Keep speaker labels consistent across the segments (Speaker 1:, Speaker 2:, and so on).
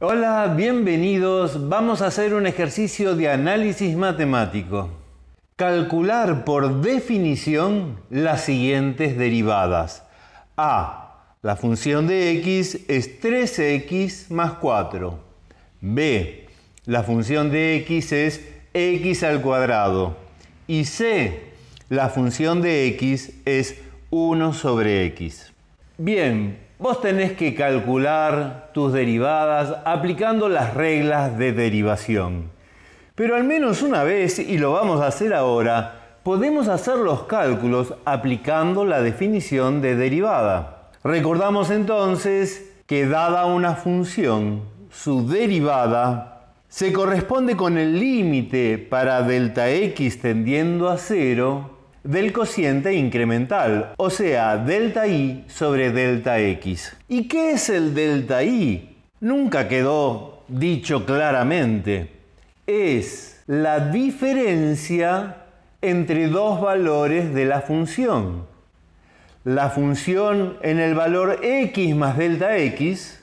Speaker 1: Hola, bienvenidos. Vamos a hacer un ejercicio de análisis matemático. Calcular por definición las siguientes derivadas. A. La función de x es 3x más 4. B. La función de x es x al cuadrado. Y C. La función de x es 1 sobre x. Bien, Vos tenés que calcular tus derivadas aplicando las reglas de derivación. Pero al menos una vez, y lo vamos a hacer ahora, podemos hacer los cálculos aplicando la definición de derivada. Recordamos entonces que dada una función, su derivada se corresponde con el límite para delta x tendiendo a cero del cociente incremental, o sea, delta i sobre delta x. ¿Y qué es el delta i? Nunca quedó dicho claramente. Es la diferencia entre dos valores de la función. La función en el valor x más delta x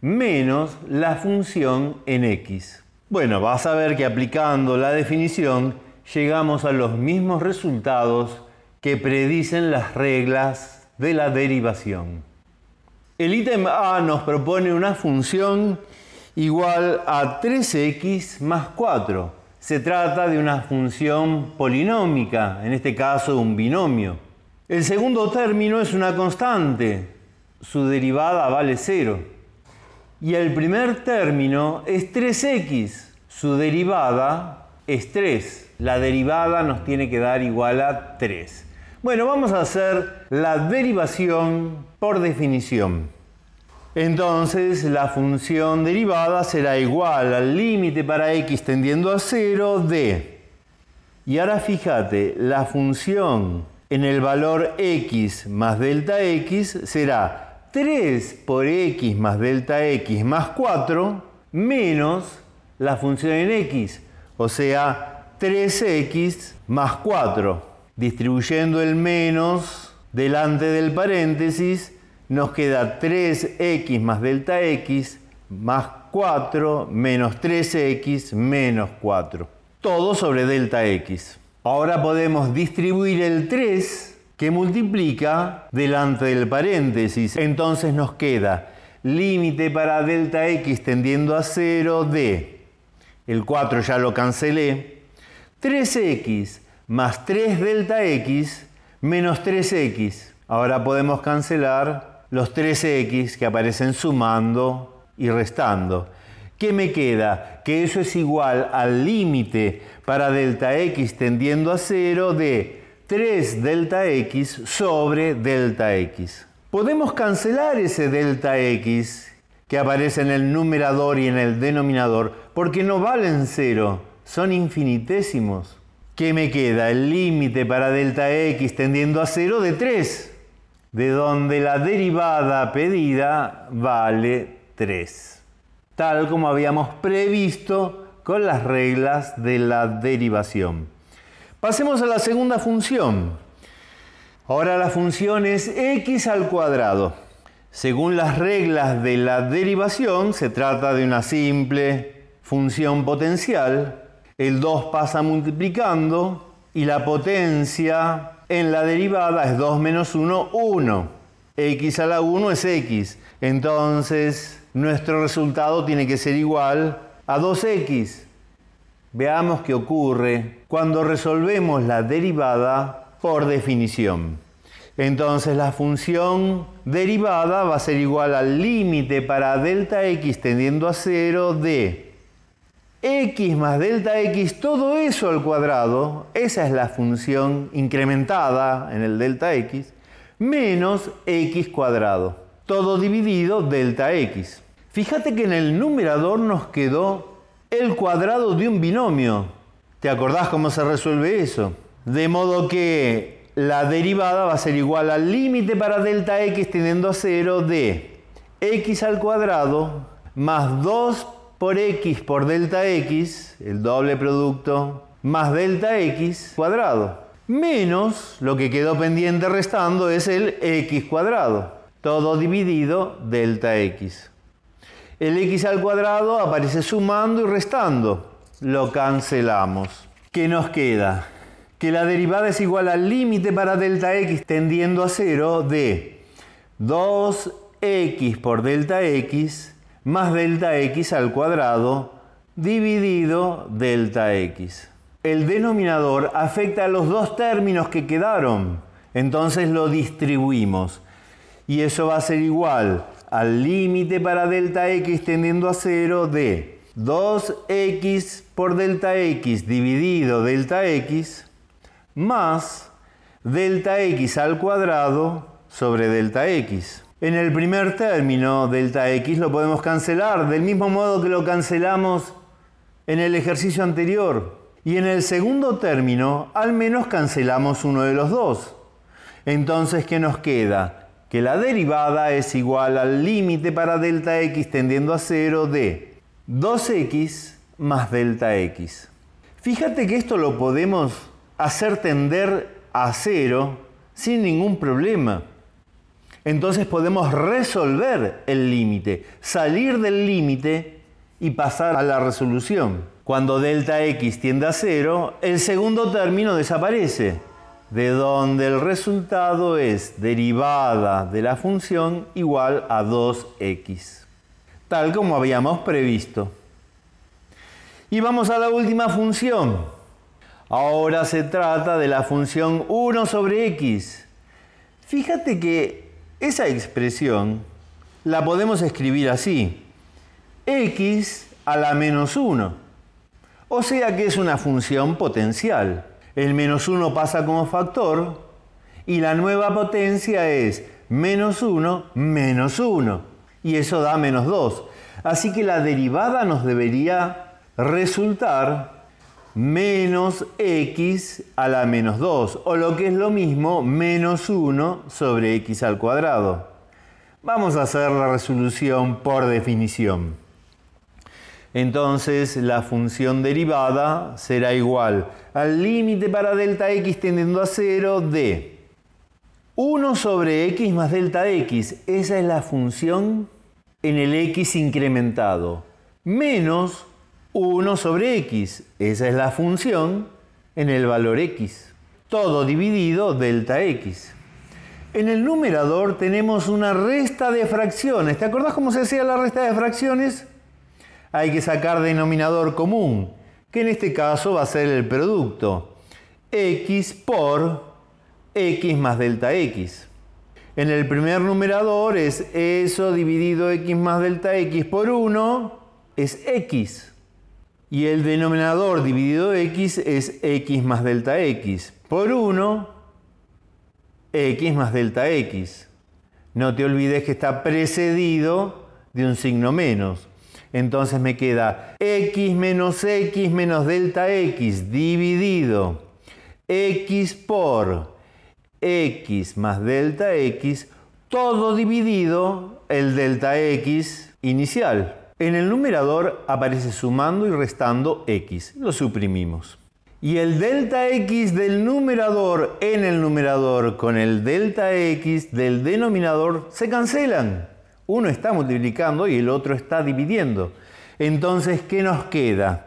Speaker 1: menos la función en x. Bueno, vas a ver que aplicando la definición llegamos a los mismos resultados que predicen las reglas de la derivación. El ítem A nos propone una función igual a 3x más 4. Se trata de una función polinómica, en este caso un binomio. El segundo término es una constante, su derivada vale 0. Y el primer término es 3x, su derivada es 3 la derivada nos tiene que dar igual a 3. Bueno, vamos a hacer la derivación por definición. Entonces la función derivada será igual al límite para x tendiendo a 0 de... Y ahora fíjate, la función en el valor x más delta x será 3 por x más delta x más 4 menos la función en x, o sea, 3x más 4. Distribuyendo el menos delante del paréntesis, nos queda 3x más delta x más 4 menos 3x menos 4. Todo sobre delta x. Ahora podemos distribuir el 3 que multiplica delante del paréntesis. Entonces nos queda límite para delta x tendiendo a 0 de, el 4 ya lo cancelé, 3x más 3 delta x menos 3x. Ahora podemos cancelar los 3x que aparecen sumando y restando. ¿Qué me queda? Que eso es igual al límite para delta x tendiendo a 0 de 3 delta x sobre delta x. Podemos cancelar ese delta x que aparece en el numerador y en el denominador porque no valen 0 son infinitésimos. ¿Qué me queda? El límite para delta x tendiendo a 0 de 3, de donde la derivada pedida vale 3, tal como habíamos previsto con las reglas de la derivación. Pasemos a la segunda función. Ahora la función es x al cuadrado. Según las reglas de la derivación, se trata de una simple función potencial el 2 pasa multiplicando y la potencia en la derivada es 2 menos 1, 1. x a la 1 es x. Entonces nuestro resultado tiene que ser igual a 2x. Veamos qué ocurre cuando resolvemos la derivada por definición. Entonces la función derivada va a ser igual al límite para delta x tendiendo a 0 de x más delta x, todo eso al cuadrado, esa es la función incrementada en el delta x, menos x cuadrado, todo dividido delta x. Fíjate que en el numerador nos quedó el cuadrado de un binomio. ¿Te acordás cómo se resuelve eso? De modo que la derivada va a ser igual al límite para delta x teniendo a 0 de x al cuadrado más 2 por x por delta x, el doble producto, más delta x cuadrado. Menos lo que quedó pendiente restando es el x cuadrado. Todo dividido delta x. El x al cuadrado aparece sumando y restando. Lo cancelamos. ¿Qué nos queda? Que la derivada es igual al límite para delta x tendiendo a cero de 2x por delta x más delta x al cuadrado dividido delta x. El denominador afecta a los dos términos que quedaron, entonces lo distribuimos. Y eso va a ser igual al límite para delta x tendiendo a cero de 2x por delta x dividido delta x más delta x al cuadrado sobre delta x. En el primer término, delta x lo podemos cancelar del mismo modo que lo cancelamos en el ejercicio anterior. Y en el segundo término, al menos cancelamos uno de los dos. Entonces, ¿qué nos queda? Que la derivada es igual al límite para delta x tendiendo a cero de 2x más delta x. Fíjate que esto lo podemos hacer tender a cero sin ningún problema. Entonces podemos resolver el límite, salir del límite y pasar a la resolución. Cuando delta x tiende a cero, el segundo término desaparece, de donde el resultado es derivada de la función igual a 2x, tal como habíamos previsto. Y vamos a la última función. Ahora se trata de la función 1 sobre x. Fíjate que esa expresión la podemos escribir así. x a la menos 1. O sea que es una función potencial. El menos 1 pasa como factor y la nueva potencia es menos 1 menos 1. Y eso da menos 2. Así que la derivada nos debería resultar menos x a la menos 2, o lo que es lo mismo, menos 1 sobre x al cuadrado. Vamos a hacer la resolución por definición. Entonces la función derivada será igual al límite para delta x tendiendo a 0 de 1 sobre x más delta x. Esa es la función en el x incrementado. Menos 1 sobre x. Esa es la función en el valor x. Todo dividido delta x. En el numerador tenemos una resta de fracciones. ¿Te acordás cómo se hacía la resta de fracciones? Hay que sacar denominador común, que en este caso va a ser el producto. x por x más delta x. En el primer numerador es eso dividido x más delta x por 1 es x. Y el denominador dividido x es x más delta x. Por 1, x más delta x. No te olvides que está precedido de un signo menos. Entonces me queda x menos x menos delta x dividido x por x más delta x, todo dividido el delta x inicial. En el numerador aparece sumando y restando x. Lo suprimimos. Y el delta x del numerador en el numerador con el delta x del denominador se cancelan. Uno está multiplicando y el otro está dividiendo. Entonces, ¿qué nos queda?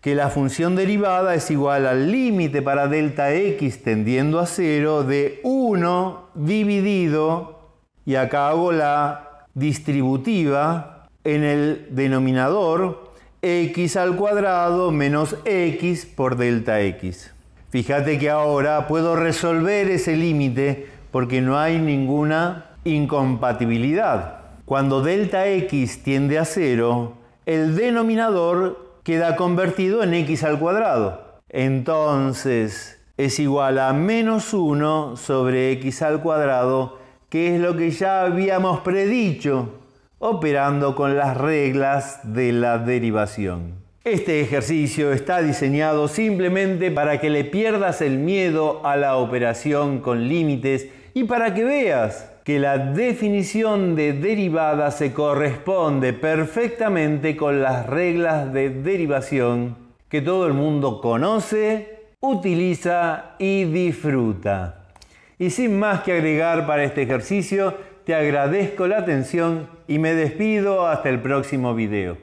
Speaker 1: Que la función derivada es igual al límite para delta x tendiendo a 0 de 1 dividido, y acá hago la distributiva en el denominador x al cuadrado menos x por delta x. Fíjate que ahora puedo resolver ese límite porque no hay ninguna incompatibilidad. Cuando delta x tiende a cero, el denominador queda convertido en x al cuadrado. Entonces es igual a menos 1 sobre x al cuadrado, que es lo que ya habíamos predicho operando con las reglas de la derivación. Este ejercicio está diseñado simplemente para que le pierdas el miedo a la operación con límites y para que veas que la definición de derivada se corresponde perfectamente con las reglas de derivación que todo el mundo conoce, utiliza y disfruta. Y sin más que agregar para este ejercicio, te agradezco la atención y me despido hasta el próximo video.